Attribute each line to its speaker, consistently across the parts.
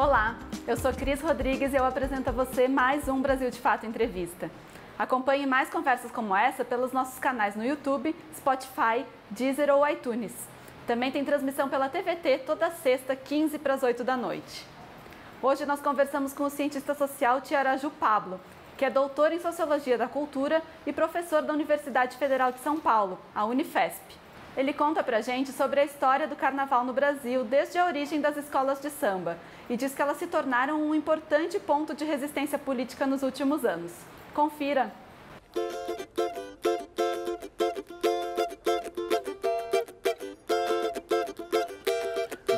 Speaker 1: Olá, eu sou Cris Rodrigues e eu apresento a você mais um Brasil de Fato Entrevista. Acompanhe mais conversas como essa pelos nossos canais no YouTube, Spotify, Deezer ou iTunes. Também tem transmissão pela TVT toda sexta, 15 para as 8 da noite. Hoje nós conversamos com o cientista social Tiaraju Pablo, que é doutor em Sociologia da Cultura e professor da Universidade Federal de São Paulo, a Unifesp. Ele conta pra gente sobre a história do carnaval no Brasil desde a origem das escolas de samba e diz que elas se tornaram um importante ponto de resistência política nos últimos anos. Confira!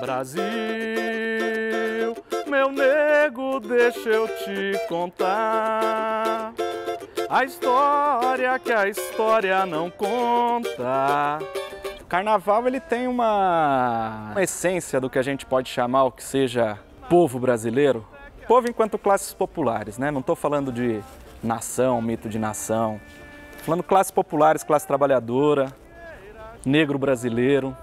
Speaker 2: Brasil, meu nego, deixa eu te contar a história que a história não conta. Carnaval ele tem uma, uma essência do que a gente pode chamar o que seja povo brasileiro. Povo enquanto classes populares, né? Não estou falando de nação, mito de nação. Falando classes populares, classe trabalhadora, negro brasileiro.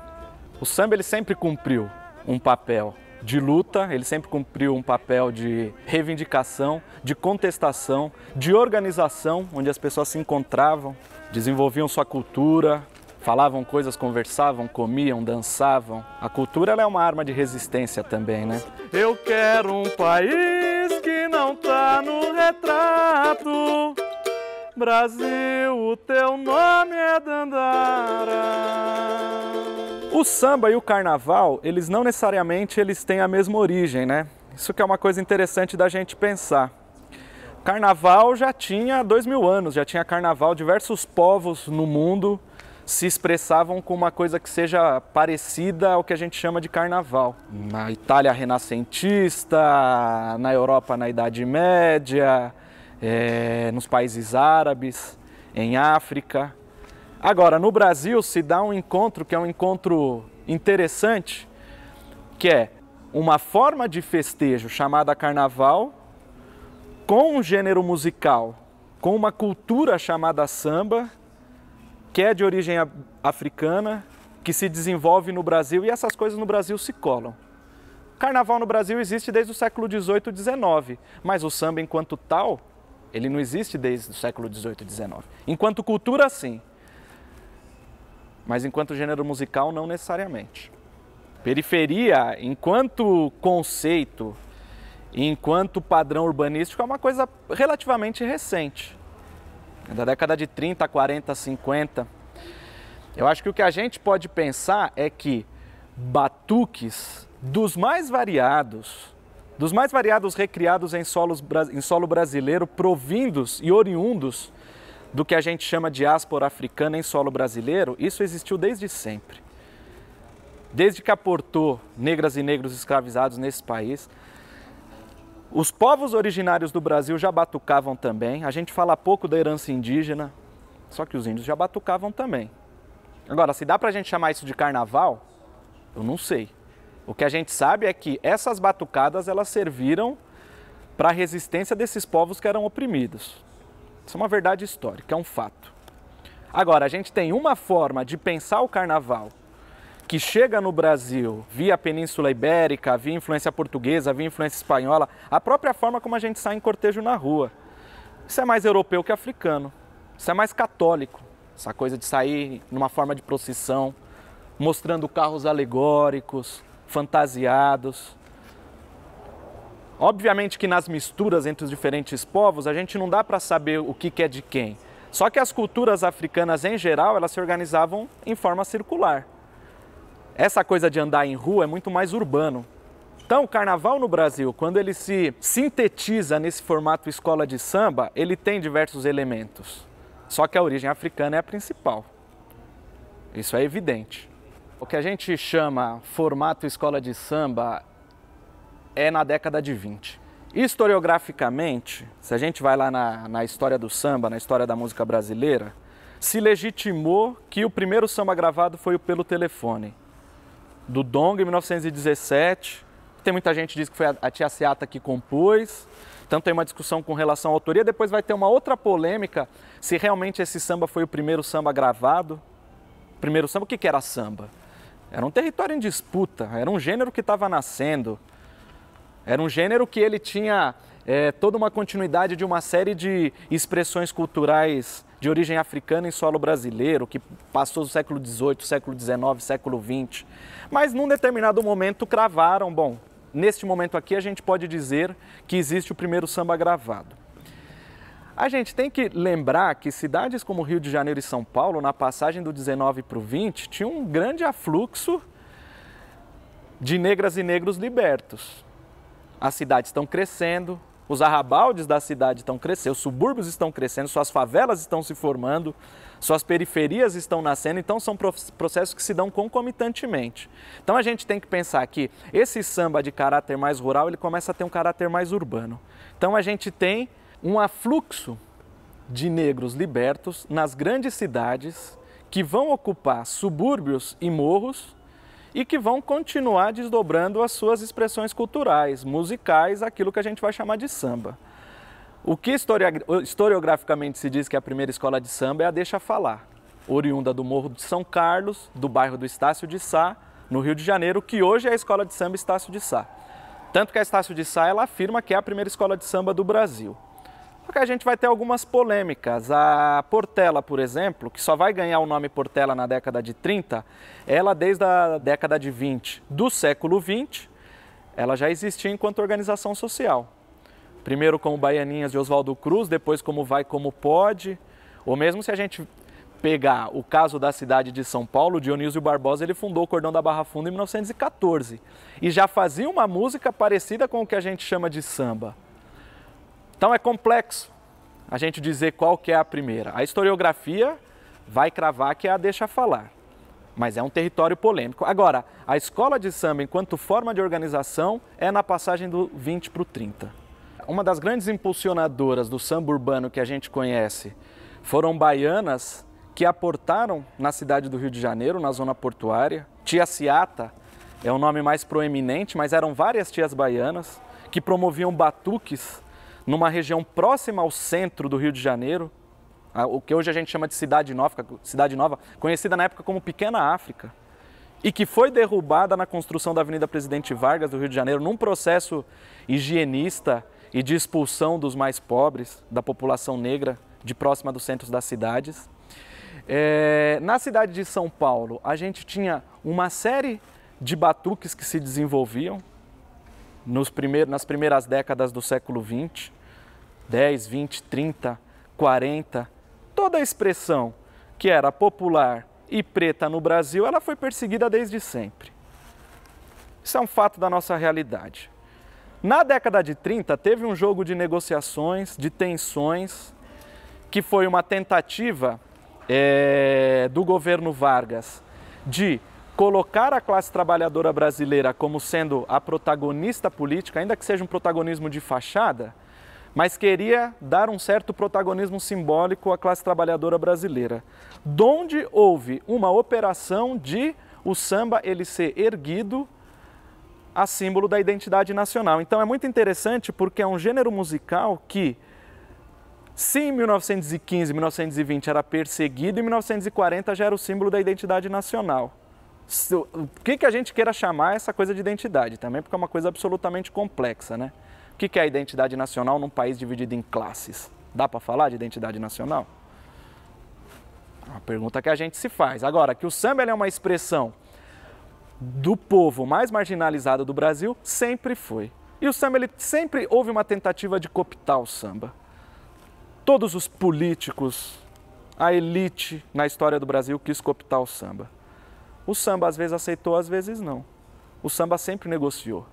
Speaker 2: O samba ele sempre cumpriu um papel de luta, ele sempre cumpriu um papel de reivindicação, de contestação, de organização, onde as pessoas se encontravam, desenvolviam sua cultura, falavam coisas, conversavam, comiam, dançavam. A cultura é uma arma de resistência também, né? Eu quero um país que não tá no retrato. Brasil, o teu nome é Dandara. O samba e o carnaval, eles não necessariamente eles têm a mesma origem, né? Isso que é uma coisa interessante da gente pensar. Carnaval já tinha dois mil anos, já tinha carnaval, diversos povos no mundo se expressavam com uma coisa que seja parecida ao que a gente chama de carnaval. Na Itália renascentista, na Europa na Idade Média, é, nos países árabes, em África. Agora, no Brasil se dá um encontro que é um encontro interessante, que é uma forma de festejo chamada carnaval com um gênero musical, com uma cultura chamada samba que é de origem africana, que se desenvolve no Brasil e essas coisas no Brasil se colam. Carnaval no Brasil existe desde o século XVIII e XIX, mas o samba enquanto tal, ele não existe desde o século XVIII e XIX. Enquanto cultura, sim, mas enquanto gênero musical, não necessariamente. Periferia, enquanto conceito, enquanto padrão urbanístico, é uma coisa relativamente recente da década de 30, 40, 50. Eu acho que o que a gente pode pensar é que batuques dos mais variados, dos mais variados recriados em, solos, em solo brasileiro, provindos e oriundos do que a gente chama de diáspora africana em solo brasileiro, isso existiu desde sempre. Desde que aportou negras e negros escravizados nesse país, os povos originários do Brasil já batucavam também. A gente fala pouco da herança indígena, só que os índios já batucavam também. Agora, se dá para a gente chamar isso de carnaval, eu não sei. O que a gente sabe é que essas batucadas elas serviram para a resistência desses povos que eram oprimidos. Isso é uma verdade histórica, é um fato. Agora, a gente tem uma forma de pensar o carnaval que chega no Brasil via Península Ibérica, via influência portuguesa, via influência espanhola, a própria forma como a gente sai em cortejo na rua. Isso é mais europeu que africano. Isso é mais católico. Essa coisa de sair numa forma de procissão, mostrando carros alegóricos, fantasiados. Obviamente que nas misturas entre os diferentes povos a gente não dá para saber o que é de quem. Só que as culturas africanas em geral elas se organizavam em forma circular. Essa coisa de andar em rua é muito mais urbano. Então, o carnaval no Brasil, quando ele se sintetiza nesse formato escola de samba, ele tem diversos elementos. Só que a origem africana é a principal. Isso é evidente. O que a gente chama formato escola de samba é na década de 20. Historiograficamente, se a gente vai lá na, na história do samba, na história da música brasileira, se legitimou que o primeiro samba gravado foi o pelo telefone do Dong em 1917. Tem muita gente que diz que foi a tia Seata que compôs. Então tem uma discussão com relação à autoria. Depois vai ter uma outra polêmica se realmente esse samba foi o primeiro samba gravado. Primeiro samba, o que, que era samba? Era um território em disputa, era um gênero que estava nascendo. Era um gênero que ele tinha é, toda uma continuidade de uma série de expressões culturais de origem africana em solo brasileiro, que passou do século XVIII, século XIX, século XX. Mas num determinado momento cravaram, bom, neste momento aqui a gente pode dizer que existe o primeiro samba gravado. A gente tem que lembrar que cidades como Rio de Janeiro e São Paulo, na passagem do 19 para o 20, tinham um grande afluxo de negras e negros libertos. As cidades estão crescendo, os arrabaldes da cidade estão crescendo, os subúrbios estão crescendo, suas favelas estão se formando, suas periferias estão nascendo, então são processos que se dão concomitantemente. Então a gente tem que pensar que esse samba de caráter mais rural, ele começa a ter um caráter mais urbano. Então a gente tem um afluxo de negros libertos nas grandes cidades que vão ocupar subúrbios e morros e que vão continuar desdobrando as suas expressões culturais, musicais, aquilo que a gente vai chamar de samba. O que historiograficamente se diz que é a primeira escola de samba é a Deixa Falar, oriunda do Morro de São Carlos, do bairro do Estácio de Sá, no Rio de Janeiro, que hoje é a escola de samba Estácio de Sá. Tanto que a Estácio de Sá ela afirma que é a primeira escola de samba do Brasil. Só que a gente vai ter algumas polêmicas. A Portela, por exemplo, que só vai ganhar o nome Portela na década de 30, ela desde a década de 20 do século 20, ela já existia enquanto organização social. Primeiro como Baianinhas de Oswaldo Cruz, depois como Vai Como Pode, ou mesmo se a gente pegar o caso da cidade de São Paulo, Dionísio Barbosa ele fundou o Cordão da Barra Funda em 1914 e já fazia uma música parecida com o que a gente chama de samba. Então é complexo a gente dizer qual que é a primeira. A historiografia vai cravar que é a deixa falar, mas é um território polêmico. Agora, a escola de samba, enquanto forma de organização, é na passagem do 20 para o 30. Uma das grandes impulsionadoras do samba urbano que a gente conhece foram baianas que aportaram na cidade do Rio de Janeiro, na zona portuária. Tia Ciata é o nome mais proeminente, mas eram várias tias baianas que promoviam batuques numa região próxima ao centro do Rio de Janeiro, o que hoje a gente chama de Cidade Nova, Cidade Nova, conhecida na época como Pequena África, e que foi derrubada na construção da Avenida Presidente Vargas do Rio de Janeiro num processo higienista e de expulsão dos mais pobres, da população negra de próxima dos centros das cidades. É, na cidade de São Paulo, a gente tinha uma série de batuques que se desenvolviam nos primeiros, nas primeiras décadas do século XX. 10, 20, 30, 40, toda a expressão que era popular e preta no Brasil, ela foi perseguida desde sempre. Isso é um fato da nossa realidade. Na década de 30, teve um jogo de negociações, de tensões, que foi uma tentativa é, do governo Vargas de colocar a classe trabalhadora brasileira como sendo a protagonista política, ainda que seja um protagonismo de fachada, mas queria dar um certo protagonismo simbólico à classe trabalhadora brasileira, donde houve uma operação de o samba ele ser erguido a símbolo da identidade nacional. Então é muito interessante porque é um gênero musical que se em 1915, 1920 era perseguido, em 1940 já era o símbolo da identidade nacional. O que, que a gente queira chamar essa coisa de identidade também, porque é uma coisa absolutamente complexa, né? O que é a identidade nacional num país dividido em classes? Dá para falar de identidade nacional? É uma pergunta que a gente se faz. Agora, que o samba é uma expressão do povo mais marginalizado do Brasil, sempre foi. E o samba, ele sempre houve uma tentativa de cooptar o samba. Todos os políticos, a elite na história do Brasil quis cooptar o samba. O samba às vezes aceitou, às vezes não. O samba sempre negociou.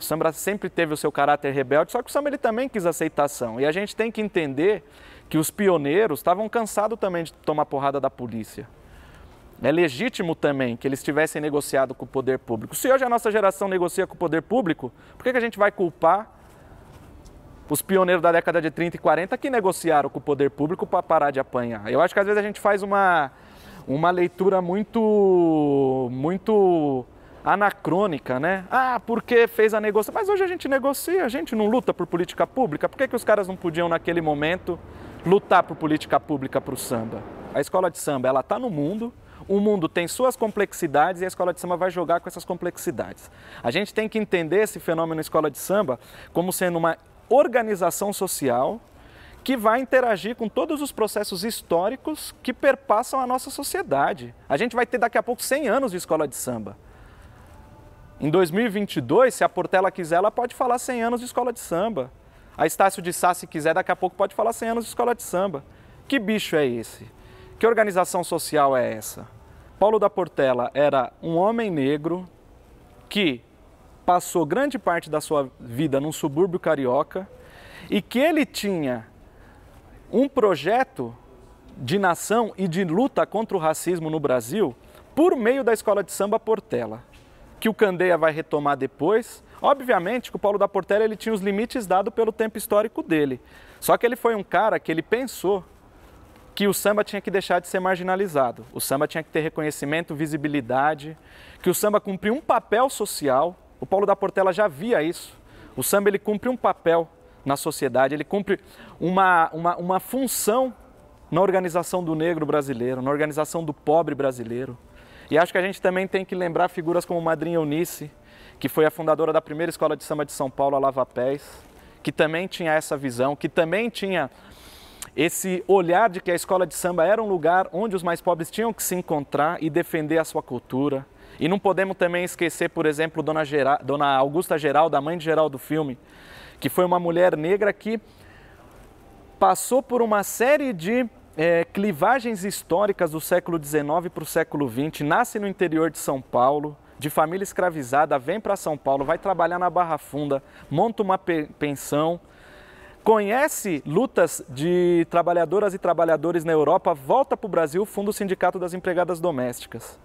Speaker 2: O samba sempre teve o seu caráter rebelde, só que o samba ele também quis aceitação. E a gente tem que entender que os pioneiros estavam cansados também de tomar porrada da polícia. É legítimo também que eles tivessem negociado com o poder público. Se hoje a nossa geração negocia com o poder público, por que, que a gente vai culpar os pioneiros da década de 30 e 40 que negociaram com o poder público para parar de apanhar? Eu acho que às vezes a gente faz uma, uma leitura muito, muito anacrônica, né? Ah, porque fez a negociação. Mas hoje a gente negocia, a gente não luta por política pública. Por que, que os caras não podiam, naquele momento, lutar por política pública para o samba? A escola de samba, ela está no mundo. o mundo tem suas complexidades e a escola de samba vai jogar com essas complexidades. A gente tem que entender esse fenômeno escola de samba como sendo uma organização social que vai interagir com todos os processos históricos que perpassam a nossa sociedade. A gente vai ter daqui a pouco 100 anos de escola de samba. Em 2022, se a Portela quiser, ela pode falar 100 anos de escola de samba. A Estácio de Sá, se quiser, daqui a pouco pode falar 100 anos de escola de samba. Que bicho é esse? Que organização social é essa? Paulo da Portela era um homem negro que passou grande parte da sua vida num subúrbio carioca e que ele tinha um projeto de nação e de luta contra o racismo no Brasil por meio da escola de samba Portela que o Candeia vai retomar depois. Obviamente que o Paulo da Portela ele tinha os limites dados pelo tempo histórico dele. Só que ele foi um cara que ele pensou que o samba tinha que deixar de ser marginalizado. O samba tinha que ter reconhecimento, visibilidade, que o samba cumpria um papel social. O Paulo da Portela já via isso. O samba ele cumpre um papel na sociedade, ele cumpre uma, uma, uma função na organização do negro brasileiro, na organização do pobre brasileiro. E acho que a gente também tem que lembrar figuras como Madrinha Eunice, que foi a fundadora da primeira escola de samba de São Paulo, a Lava Pés, que também tinha essa visão, que também tinha esse olhar de que a escola de samba era um lugar onde os mais pobres tinham que se encontrar e defender a sua cultura. E não podemos também esquecer, por exemplo, Dona, Gera... Dona Augusta Geraldo, a mãe de Geraldo do filme, que foi uma mulher negra que passou por uma série de é, clivagens históricas do século XIX para o século XX, nasce no interior de São Paulo, de família escravizada, vem para São Paulo, vai trabalhar na Barra Funda, monta uma pensão, conhece lutas de trabalhadoras e trabalhadores na Europa, volta para o Brasil, funda o Sindicato das Empregadas Domésticas.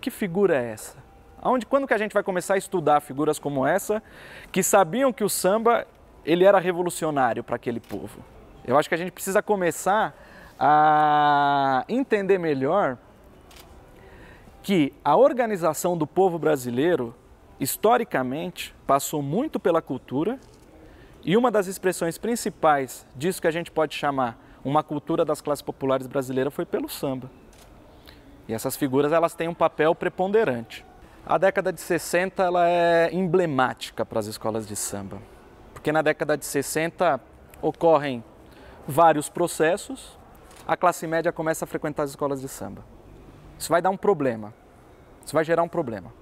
Speaker 2: Que figura é essa? Aonde, quando que a gente vai começar a estudar figuras como essa, que sabiam que o samba ele era revolucionário para aquele povo? Eu acho que a gente precisa começar a entender melhor que a organização do povo brasileiro, historicamente, passou muito pela cultura e uma das expressões principais disso que a gente pode chamar uma cultura das classes populares brasileiras foi pelo samba. E essas figuras elas têm um papel preponderante. A década de 60 ela é emblemática para as escolas de samba, porque na década de 60 ocorrem vários processos a classe média começa a frequentar as escolas de samba. Isso vai dar um problema. Isso vai gerar um problema.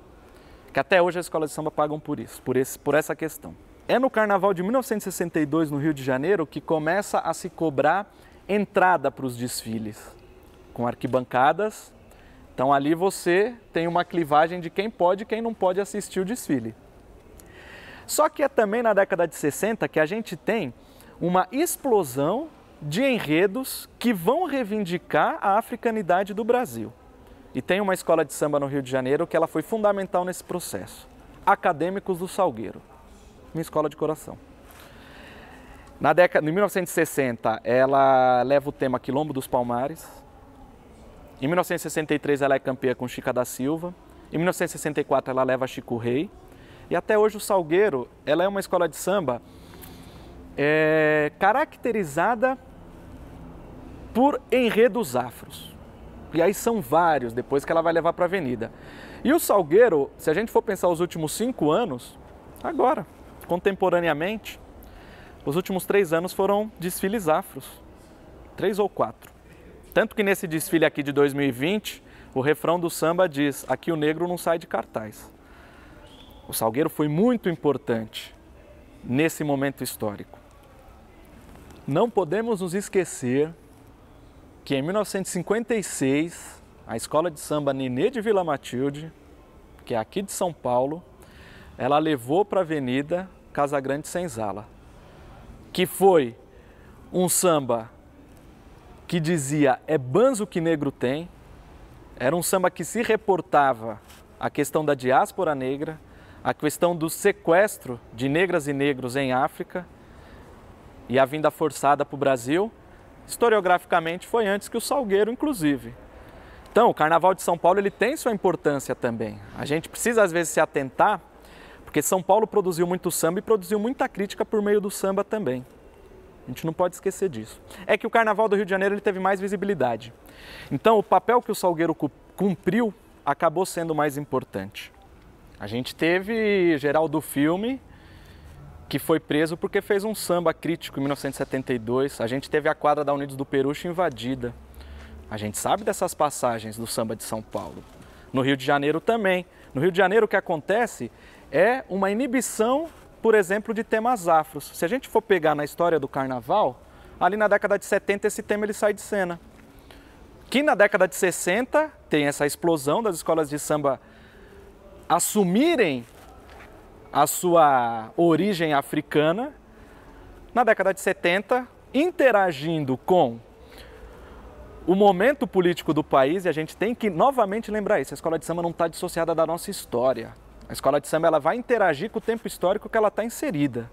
Speaker 2: Que até hoje as escolas de samba pagam por isso, por, esse, por essa questão. É no carnaval de 1962, no Rio de Janeiro, que começa a se cobrar entrada para os desfiles, com arquibancadas. Então ali você tem uma clivagem de quem pode e quem não pode assistir o desfile. Só que é também na década de 60 que a gente tem uma explosão de enredos que vão reivindicar a africanidade do Brasil. E tem uma escola de samba no Rio de Janeiro que ela foi fundamental nesse processo. Acadêmicos do Salgueiro, minha escola de coração. Na década de 1960, ela leva o tema Quilombo dos Palmares. Em 1963, ela é campeã com Chica da Silva. Em 1964, ela leva Chico Rei. E até hoje o Salgueiro, ela é uma escola de samba é, caracterizada por enredos afros. E aí são vários depois que ela vai levar para a avenida. E o Salgueiro, se a gente for pensar os últimos cinco anos, agora, contemporaneamente, os últimos três anos foram desfiles afros. Três ou quatro. Tanto que nesse desfile aqui de 2020, o refrão do samba diz: Aqui o negro não sai de cartaz. O Salgueiro foi muito importante nesse momento histórico. Não podemos nos esquecer que em 1956 a escola de samba Nenê de Vila Matilde, que é aqui de São Paulo, ela levou para a Avenida Casa Grande Senzala, que foi um samba que dizia é banzo que negro tem, era um samba que se reportava a questão da diáspora negra, a questão do sequestro de negras e negros em África e a vinda forçada para o Brasil historiograficamente foi antes que o Salgueiro, inclusive. Então, o Carnaval de São Paulo ele tem sua importância também. A gente precisa às vezes se atentar, porque São Paulo produziu muito samba e produziu muita crítica por meio do samba também. A gente não pode esquecer disso. É que o Carnaval do Rio de Janeiro ele teve mais visibilidade. Então, o papel que o Salgueiro cumpriu acabou sendo mais importante. A gente teve Geraldo Filme, que foi preso porque fez um samba crítico em 1972. A gente teve a quadra da Unidos do Perucho invadida. A gente sabe dessas passagens do samba de São Paulo. No Rio de Janeiro também. No Rio de Janeiro o que acontece é uma inibição, por exemplo, de temas afros. Se a gente for pegar na história do carnaval, ali na década de 70 esse tema ele sai de cena. Que na década de 60 tem essa explosão das escolas de samba assumirem a sua origem africana. Na década de 70, interagindo com o momento político do país, e a gente tem que novamente lembrar isso: a escola de samba não está dissociada da nossa história. A escola de samba ela vai interagir com o tempo histórico que ela está inserida.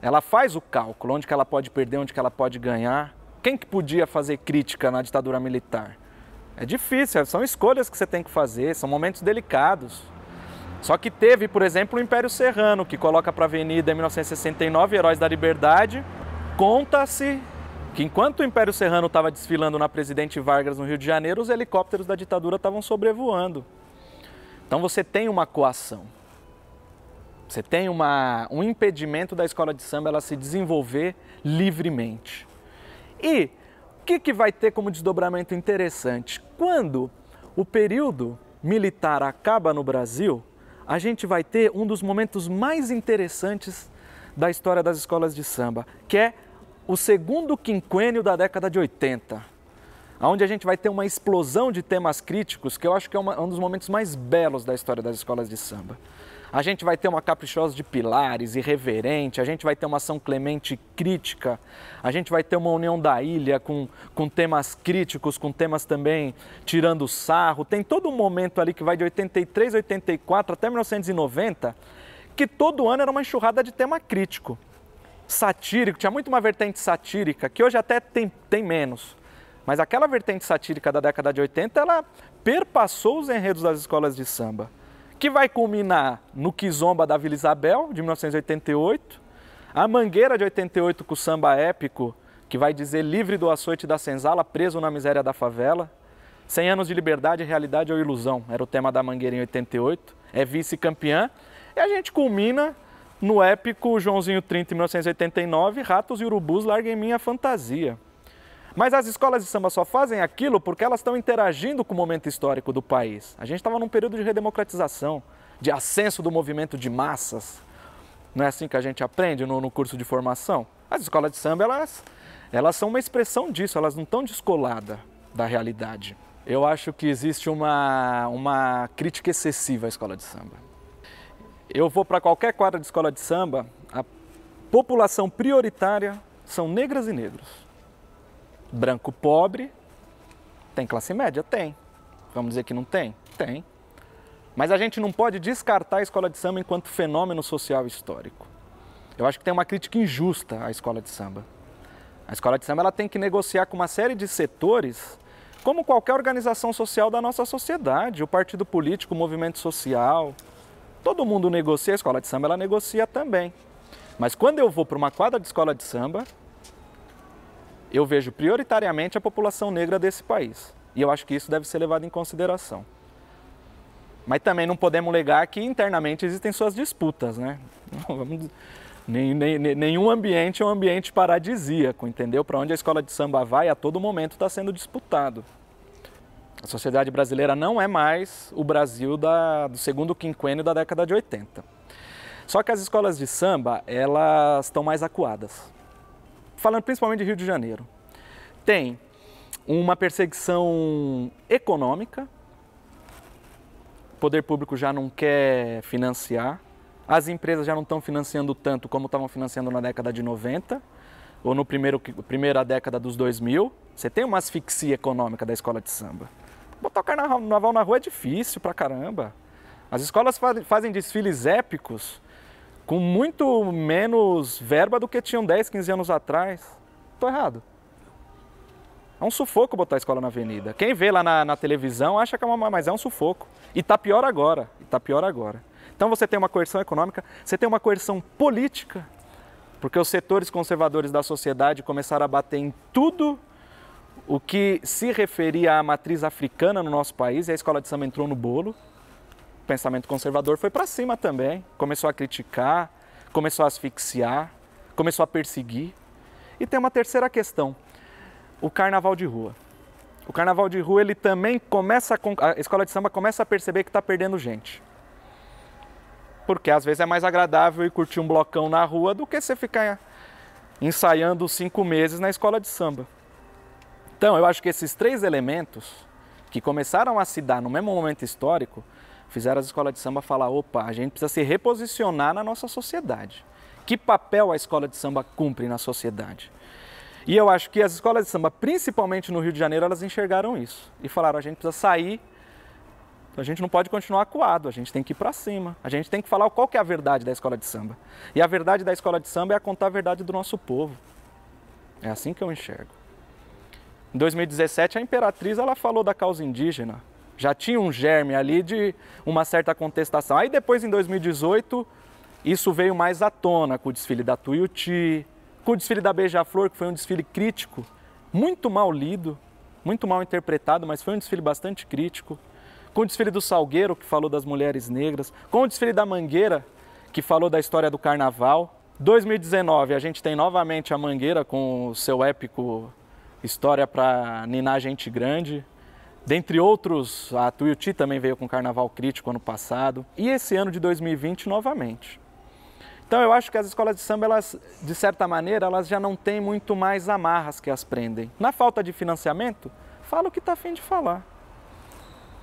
Speaker 2: Ela faz o cálculo, onde que ela pode perder, onde que ela pode ganhar. Quem que podia fazer crítica na ditadura militar? É difícil, são escolhas que você tem que fazer, são momentos delicados. Só que teve, por exemplo, o Império Serrano, que coloca para a Avenida em 1969 Heróis da Liberdade. Conta-se que enquanto o Império Serrano estava desfilando na Presidente Vargas no Rio de Janeiro, os helicópteros da ditadura estavam sobrevoando. Então você tem uma coação. Você tem uma, um impedimento da escola de samba ela se desenvolver livremente. E o que, que vai ter como desdobramento interessante? Quando o período militar acaba no Brasil, a gente vai ter um dos momentos mais interessantes da história das escolas de samba, que é o segundo quinquênio da década de 80, onde a gente vai ter uma explosão de temas críticos, que eu acho que é uma, um dos momentos mais belos da história das escolas de samba. A gente vai ter uma Caprichosa de Pilares, irreverente, a gente vai ter uma São Clemente crítica, a gente vai ter uma União da Ilha com, com temas críticos, com temas também tirando sarro. Tem todo um momento ali que vai de 83, 84 até 1990, que todo ano era uma enxurrada de tema crítico, satírico, tinha muito uma vertente satírica, que hoje até tem, tem menos. Mas aquela vertente satírica da década de 80, ela perpassou os enredos das escolas de samba que vai culminar no Kizomba da Vila Isabel, de 1988, a Mangueira de 88 com o samba épico, que vai dizer livre do açoite da senzala, preso na miséria da favela, 100 anos de liberdade, realidade ou ilusão, era o tema da Mangueira em 88, é vice-campeã, e a gente culmina no épico Joãozinho 30 em 1989, Ratos e Urubus larguem minha fantasia. Mas as escolas de samba só fazem aquilo porque elas estão interagindo com o momento histórico do país. A gente estava num período de redemocratização, de ascenso do movimento de massas. Não é assim que a gente aprende no, no curso de formação? As escolas de samba, elas, elas são uma expressão disso, elas não estão descoladas da realidade. Eu acho que existe uma, uma crítica excessiva à escola de samba. Eu vou para qualquer quadra de escola de samba, a população prioritária são negras e negros. Branco pobre, tem classe média? Tem. Vamos dizer que não tem? Tem. Mas a gente não pode descartar a escola de samba enquanto fenômeno social histórico. Eu acho que tem uma crítica injusta à escola de samba. A escola de samba ela tem que negociar com uma série de setores, como qualquer organização social da nossa sociedade, o partido político, o movimento social. Todo mundo negocia, a escola de samba ela negocia também. Mas quando eu vou para uma quadra de escola de samba, eu vejo prioritariamente a população negra desse país. E eu acho que isso deve ser levado em consideração. Mas também não podemos negar que internamente existem suas disputas, né? Vamos, nenhum ambiente é um ambiente paradisíaco, entendeu? Para onde a escola de samba vai, a todo momento está sendo disputado. A sociedade brasileira não é mais o Brasil da, do segundo quinquênio da década de 80. Só que as escolas de samba, elas estão mais acuadas falando principalmente de Rio de Janeiro. Tem uma perseguição econômica, o poder público já não quer financiar, as empresas já não estão financiando tanto como estavam financiando na década de 90 ou no primeiro primeira década dos 2000. Você tem uma asfixia econômica da escola de samba. Botar o carnaval na rua é difícil pra caramba. As escolas fazem desfiles épicos com muito menos verba do que tinham 10, 15 anos atrás. Estou errado. É um sufoco botar a escola na avenida. Quem vê lá na, na televisão acha que é uma, mas é um sufoco. E está pior agora. E está pior agora. Então você tem uma coerção econômica, você tem uma coerção política, porque os setores conservadores da sociedade começaram a bater em tudo o que se referia à matriz africana no nosso país, e a escola de samba entrou no bolo. Pensamento conservador foi para cima também, começou a criticar, começou a asfixiar, começou a perseguir. E tem uma terceira questão, o carnaval de rua. O carnaval de rua, ele também começa a, a escola de samba começa a perceber que está perdendo gente. Porque às vezes é mais agradável ir curtir um blocão na rua do que você ficar ensaiando cinco meses na escola de samba. Então, eu acho que esses três elementos que começaram a se dar no mesmo momento histórico fizeram as escolas de samba falar: opa, a gente precisa se reposicionar na nossa sociedade. Que papel a escola de samba cumpre na sociedade? E eu acho que as escolas de samba, principalmente no Rio de Janeiro, elas enxergaram isso e falaram: a gente precisa sair, a gente não pode continuar acuado, a gente tem que ir para cima, a gente tem que falar qual que é a verdade da escola de samba. E a verdade da escola de samba é a contar a verdade do nosso povo. É assim que eu enxergo. Em 2017, a Imperatriz ela falou da causa indígena. Já tinha um germe ali de uma certa contestação. Aí depois, em 2018, isso veio mais à tona com o desfile da Tuiuti, com o desfile da Beija-Flor, que foi um desfile crítico, muito mal lido, muito mal interpretado, mas foi um desfile bastante crítico. Com o desfile do Salgueiro, que falou das mulheres negras. Com o desfile da Mangueira, que falou da história do carnaval. 2019, a gente tem novamente a Mangueira com o seu épico história para ninar gente grande. Dentre outros, a Tuiuti também veio com Carnaval Crítico ano passado. E esse ano de 2020 novamente. Então eu acho que as escolas de samba, elas, de certa maneira, elas já não têm muito mais amarras que as prendem. Na falta de financiamento, fala o que está afim de falar.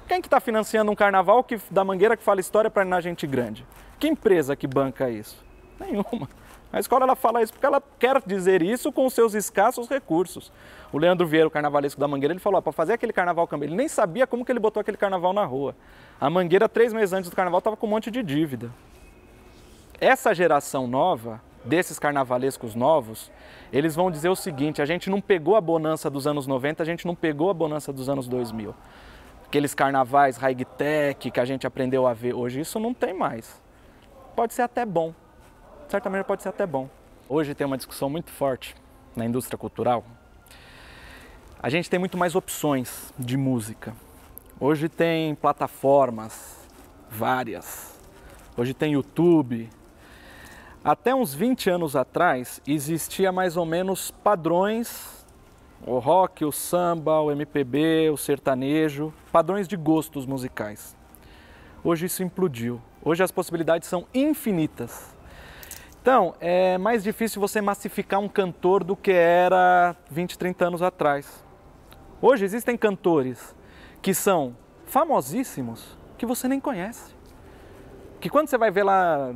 Speaker 2: Quem que está financiando um carnaval que, da Mangueira que fala história para ninar gente grande? Que empresa que banca isso? Nenhuma. A escola ela fala isso porque ela quer dizer isso com seus escassos recursos. O Leandro Vieira, o carnavalesco da Mangueira, ele falou, para fazer aquele carnaval ele nem sabia como que ele botou aquele carnaval na rua. A Mangueira, três meses antes do carnaval, estava com um monte de dívida. Essa geração nova, desses carnavalescos novos, eles vão dizer o seguinte, a gente não pegou a bonança dos anos 90, a gente não pegou a bonança dos anos 2000. Aqueles carnavais high-tech que a gente aprendeu a ver hoje, isso não tem mais. Pode ser até bom, de certa maneira pode ser até bom. Hoje tem uma discussão muito forte na indústria cultural. A gente tem muito mais opções de música. Hoje tem plataformas várias. Hoje tem YouTube. Até uns 20 anos atrás existia mais ou menos padrões o rock, o samba, o MPB, o sertanejo, padrões de gostos musicais. Hoje isso implodiu. Hoje as possibilidades são infinitas. Então, é mais difícil você massificar um cantor do que era 20, 30 anos atrás. Hoje existem cantores que são famosíssimos que você nem conhece. Que quando você vai ver lá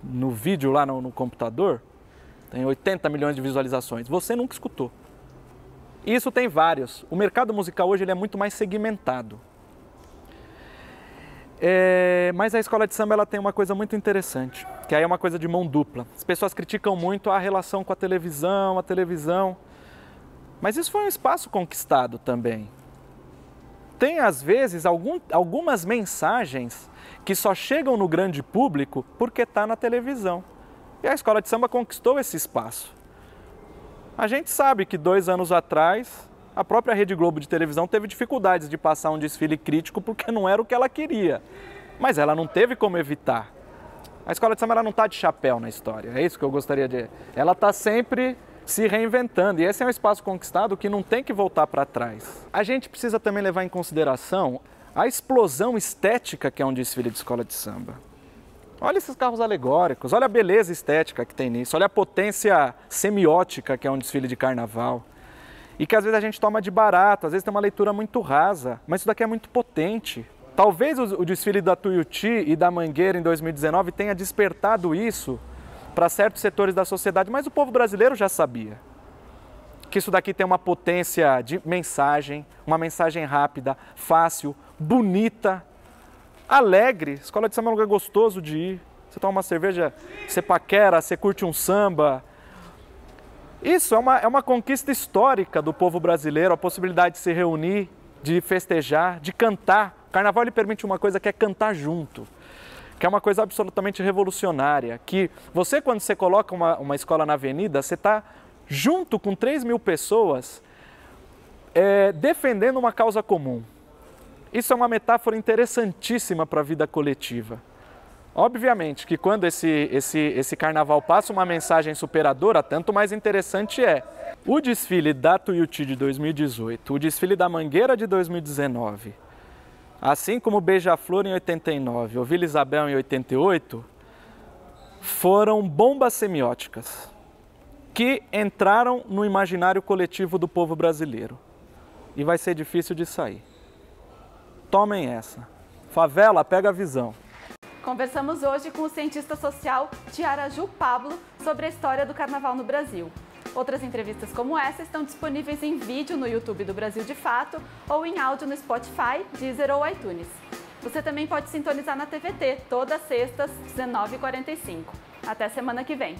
Speaker 2: no vídeo, lá no, no computador, tem 80 milhões de visualizações, você nunca escutou. Isso tem vários. O mercado musical hoje ele é muito mais segmentado. É, mas a escola de samba ela tem uma coisa muito interessante, que aí é uma coisa de mão dupla. As pessoas criticam muito a relação com a televisão, a televisão, mas isso foi um espaço conquistado também. Tem às vezes algum, algumas mensagens que só chegam no grande público porque está na televisão. E a escola de samba conquistou esse espaço. A gente sabe que dois anos atrás a própria Rede Globo de televisão teve dificuldades de passar um desfile crítico porque não era o que ela queria. Mas ela não teve como evitar. A escola de samba ela não está de chapéu na história, é isso que eu gostaria de. Ela está sempre se reinventando e esse é um espaço conquistado que não tem que voltar para trás. A gente precisa também levar em consideração a explosão estética que é um desfile de escola de samba. Olha esses carros alegóricos, olha a beleza estética que tem nisso, olha a potência semiótica que é um desfile de carnaval e que às vezes a gente toma de barato, às vezes tem uma leitura muito rasa, mas isso daqui é muito potente. Talvez o, desfile da Tuiuti e da Mangueira em 2019 tenha despertado isso para certos setores da sociedade, mas o povo brasileiro já sabia que isso daqui tem uma potência de mensagem, uma mensagem rápida, fácil, bonita, alegre. Escola de samba é um lugar gostoso de ir. Você toma uma cerveja, você paquera, você curte um samba, isso é uma, é uma conquista histórica do povo brasileiro, a possibilidade de se reunir, de festejar, de cantar. O carnaval lhe permite uma coisa que é cantar junto, que é uma coisa absolutamente revolucionária, que você, quando você coloca uma, uma escola na avenida, você está junto com 3 mil pessoas é, defendendo uma causa comum. Isso é uma metáfora interessantíssima para a vida coletiva. Obviamente que quando esse, esse, esse carnaval passa uma mensagem superadora, tanto mais interessante é. O desfile da Tuiuti de 2018, o desfile da Mangueira de 2019, assim como o Beija-Flor em 89, o Vila Isabel em 88, foram bombas semióticas que entraram no imaginário coletivo do povo brasileiro. E vai ser difícil de sair. Tomem essa. Favela, pega a visão.
Speaker 1: Conversamos hoje com o cientista social Tiaraju Pablo sobre a história do carnaval no Brasil. Outras entrevistas como essa estão disponíveis em vídeo no YouTube do Brasil de Fato ou em áudio no Spotify, Deezer ou iTunes. Você também pode sintonizar na TVT, todas sextas, 19h45. Até semana que vem!